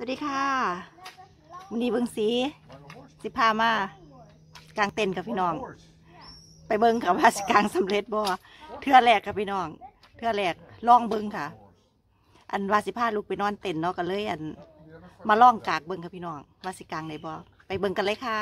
สวัสดีค่ะวันนี้เบิงสีสิพามากางเต็นท์กับพี่น้อง ไปเบิงกับว่าสิกางสำเร็จบ่เทื่อแรกกับพี่น้อง เทื่อแรกล่องเบิงค่ะ อันว่าสิพาลูกไปนอนเต็นท์เนาะก็เลย อันมาล่องกากเบิงกับพี่น้องว่าสิกางได้บ่ไปเบิงกันเลยค่ะ